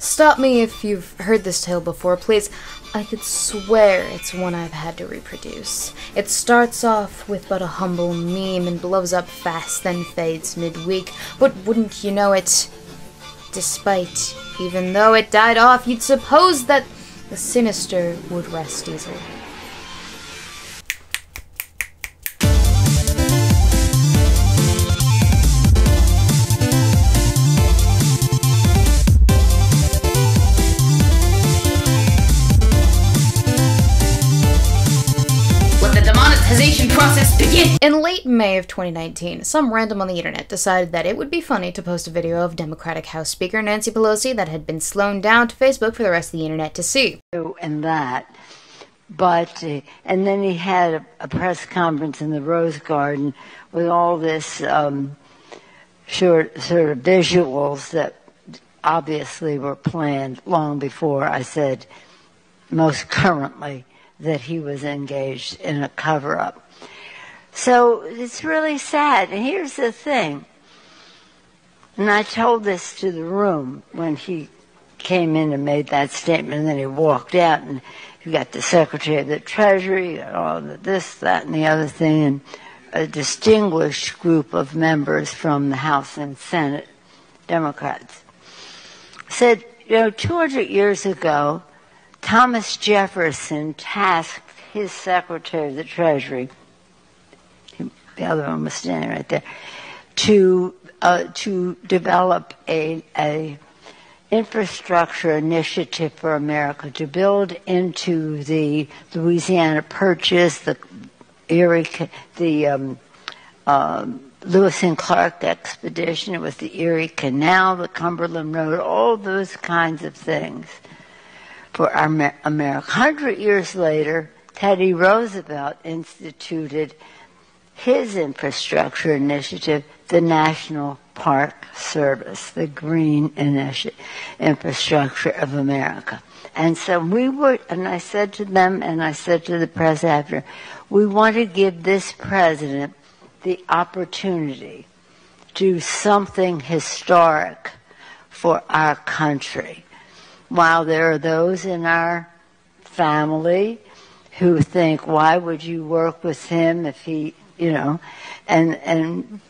Stop me if you've heard this tale before, please. I could swear it's one I've had to reproduce. It starts off with but a humble meme and blows up fast, then fades midweek. But wouldn't you know it? Despite, even though it died off, you'd suppose that the sinister would rest easily. Process begin! In late May of 2019, some random on the internet decided that it would be funny to post a video of Democratic House Speaker Nancy Pelosi that had been slowed down to Facebook for the rest of the internet to see. And that. But, uh, and then he had a, a, press conference in the Rose Garden with all this um, short, sort of visuals that obviously were planned long before I said most currently that he was engaged in a cover up. So it's really sad. And here's the thing. And I told this to the room when he came in and made that statement, and then he walked out, and you got the Secretary of the Treasury, got all the this, that, and the other thing, and a distinguished group of members from the House and Senate, Democrats, said, you know, 200 years ago, Thomas Jefferson tasked his Secretary of the Treasury the other one was standing right there, to uh, to develop a, a infrastructure initiative for America to build into the Louisiana Purchase, the Erie, the um, uh, Lewis and Clark expedition. It was the Erie Canal, the Cumberland Road, all those kinds of things for our America. Hundred years later, Teddy Roosevelt instituted his infrastructure initiative, the National Park Service, the Green Initi- Infrastructure of America. And so we were, and I said to them, and I said to the press after, we want to give this president the opportunity to do something historic for our country. While there are those in our family who think, why would you work with him if he you know, and and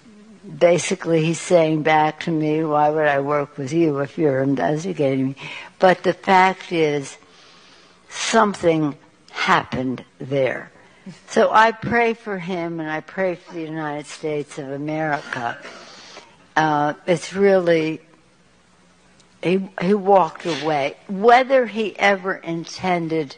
basically he's saying back to me, why would I work with you if you're investigating me? But the fact is, something happened there. So I pray for him and I pray for the United States of America. Uh, it's really, he, he walked away. Whether he ever intended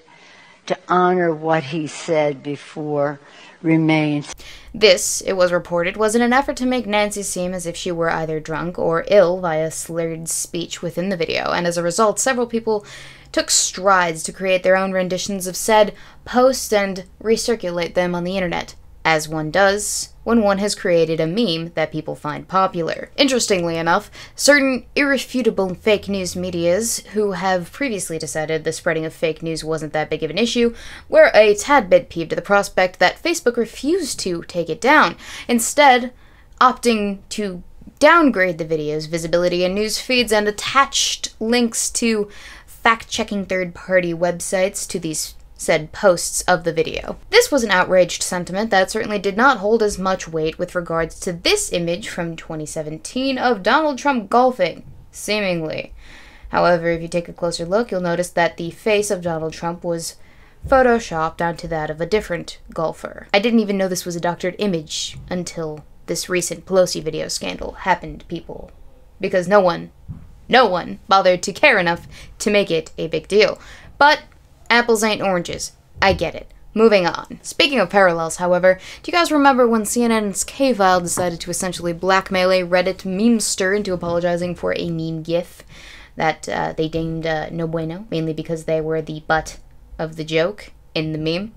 to honor what he said before remains. This, it was reported, was in an effort to make Nancy seem as if she were either drunk or ill via slurred speech within the video, and as a result, several people took strides to create their own renditions of said post and recirculate them on the internet as one does when one has created a meme that people find popular. Interestingly enough, certain irrefutable fake news medias who have previously decided the spreading of fake news wasn't that big of an issue were a tad bit peeved at the prospect that Facebook refused to take it down, instead opting to downgrade the video's visibility in news feeds and attached links to fact-checking third-party websites to these said posts of the video. This was an outraged sentiment that certainly did not hold as much weight with regards to this image from 2017 of Donald Trump golfing, seemingly. However, if you take a closer look, you'll notice that the face of Donald Trump was photoshopped onto that of a different golfer. I didn't even know this was a doctored image until this recent Pelosi video scandal happened, people. Because no one, no one bothered to care enough to make it a big deal. But Apples ain't oranges. I get it. Moving on. Speaking of parallels, however, do you guys remember when CNN's K-File decided to essentially blackmail a Reddit memester into apologizing for a meme gif that uh, they deemed uh, no bueno, mainly because they were the butt of the joke in the meme?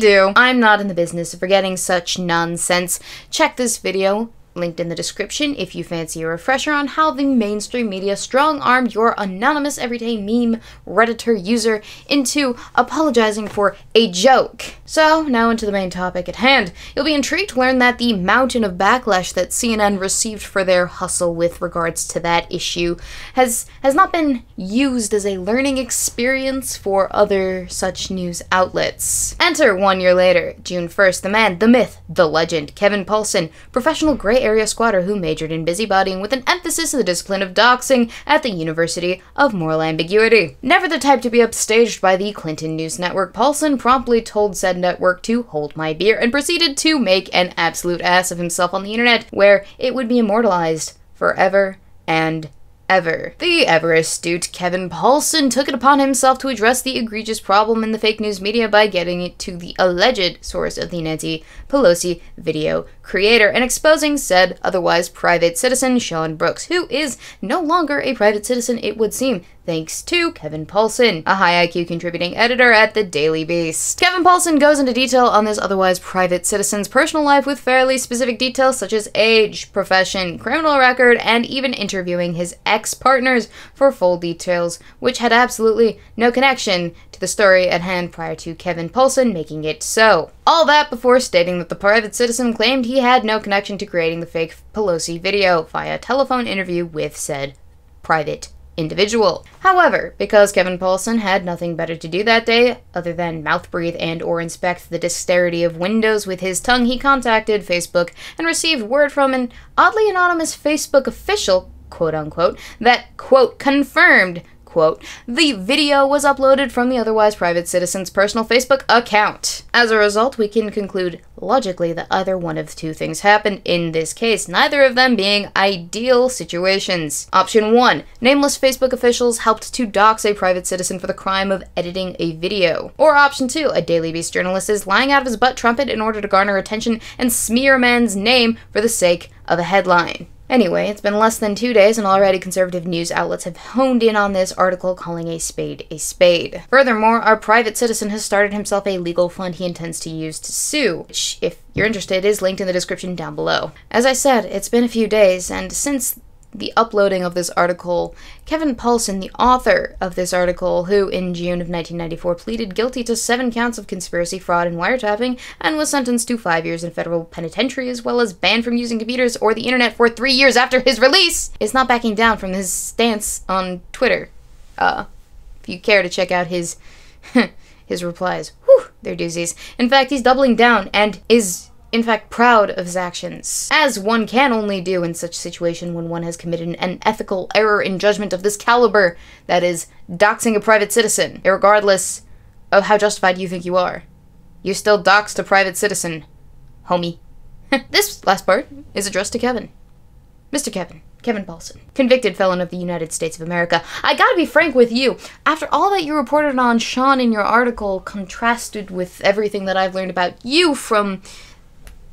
Do. I'm not in the business of forgetting such nonsense. Check this video linked in the description if you fancy a refresher on how the mainstream media strong armed your anonymous everyday meme Redditor user into apologizing for a joke. So, now into the main topic at hand. You'll be intrigued to learn that the mountain of backlash that CNN received for their hustle with regards to that issue has has not been used as a learning experience for other such news outlets. Enter one year later, June 1st, the man, the myth, the legend, Kevin Poulsen, professional gray area squatter who majored in busybodying with an emphasis in the discipline of doxing at the University of Moral Ambiguity. Never the type to be upstaged by the Clinton News Network, Poulsen promptly told said network to hold my beer and proceeded to make an absolute ass of himself on the internet, where it would be immortalized forever and ever. The ever astute Kevin Poulsen took it upon himself to address the egregious problem in the fake news media by getting it to the alleged source of the Nancy Pelosi video creator and exposing said otherwise private citizen Sean Brooks, who is no longer a private citizen, it would seem, thanks to Kevin Poulsen, a high IQ contributing editor at the Daily Beast. Kevin Poulsen goes into detail on this otherwise private citizen's personal life with fairly specific details such as age, profession, criminal record, and even interviewing his ex partners for full details, which had absolutely no connection to the story at hand prior to Kevin Paulson making it so. All that before stating that the private citizen claimed he had no connection to creating the fake Pelosi video via telephone interview with said private individual. However, because Kevin Poulsen had nothing better to do that day other than mouth breathe and or inspect the dexterity of windows with his tongue, he contacted Facebook and received word from an oddly anonymous Facebook official, quote unquote, that quote confirmed quote, the video was uploaded from the otherwise private citizen's personal Facebook account. As a result, we can conclude logically that either one of two things happened in this case, neither of them being ideal situations. Option 1 Nameless Facebook officials helped to dox a private citizen for the crime of editing a video. Or option 2 A Daily Beast journalist is lying out of his butt trumpet in order to garner attention and smear a man's name for the sake of a headline. Anyway, it's been less than two days, and already conservative news outlets have honed in on this article, calling a spade a spade. Furthermore, our private citizen has started himself a legal fund he intends to use to sue, which, if you're interested, is linked in the description down below. As I said, it's been a few days, and since the uploading of this article, Kevin Poulsen, the author of this article, who in June of 1994 pleaded guilty to seven counts of conspiracy, fraud, and wiretapping, and was sentenced to five years in federal penitentiary as well as banned from using computers or the internet for three years after his release, is not backing down from his stance on Twitter. Uh, if you care to check out his his replies, whew, they're doozies. In fact, he's doubling down and is in fact proud of his actions, as one can only do in such situation when one has committed an ethical error in judgment of this caliber, that is, doxing a private citizen, regardless of how justified you think you are. You still doxed a private citizen, homie. this last part is addressed to Kevin. Mr. Kevin. Kevin Poulsen, convicted felon of the United States of America. I gotta be frank with you. After all that you reported on Sean in your article, contrasted with everything that I've learned about you from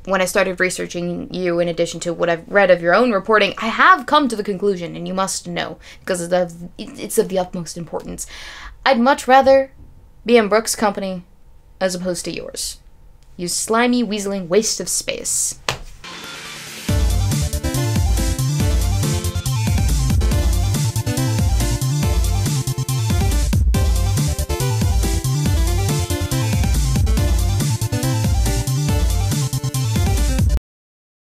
when I started researching you, in addition to what I've read of your own reporting, I have come to the conclusion, and you must know, because it's of the utmost importance. I'd much rather be in Brooks' company as opposed to yours. You slimy, weaseling waste of space.